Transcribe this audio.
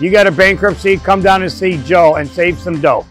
You got a bankruptcy, come down and see Joe and save some dough.